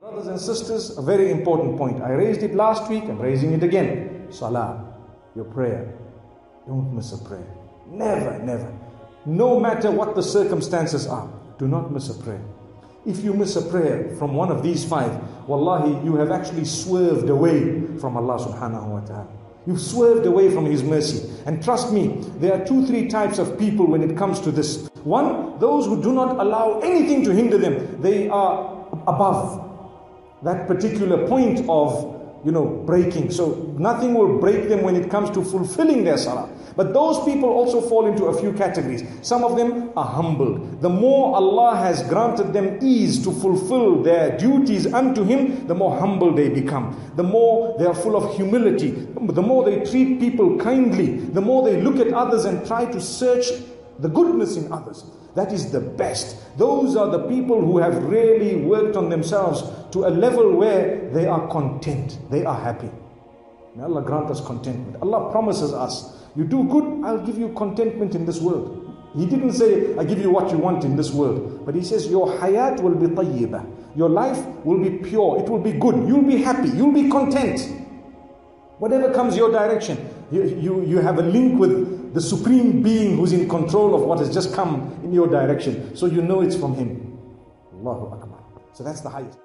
Brothers and sisters, a very important point. I raised it last week, I'm raising it again. Salah, your prayer. Don't miss a prayer. Never, never. No matter what the circumstances are, do not miss a prayer. If you miss a prayer from one of these five, wallahi, you have actually swerved away from Allah subhanahu wa ta'ala. You've swerved away from His mercy. And trust me, there are two, three types of people when it comes to this. One, those who do not allow anything to hinder them, they are above that particular point of you know, breaking. So nothing will break them when it comes to fulfilling their salah. But those people also fall into a few categories. Some of them are humbled. The more Allah has granted them ease to fulfill their duties unto Him, the more humble they become. The more they are full of humility. The more they treat people kindly. The more they look at others and try to search the goodness in others. That is the best. Those are the people who have really worked on themselves to a level where they are content, they are happy. May Allah grant us contentment. Allah promises us, you do good, I'll give you contentment in this world. He didn't say, I give you what you want in this world. But He says, Your hayat will be tayyibah. Your life will be pure. It will be good. You'll be happy. You'll be content. Whatever comes your direction, you, you, you have a link with the supreme being who's in control of what has just come in your direction. So you know it's from Him. Allahu Akbar. So that's the highest.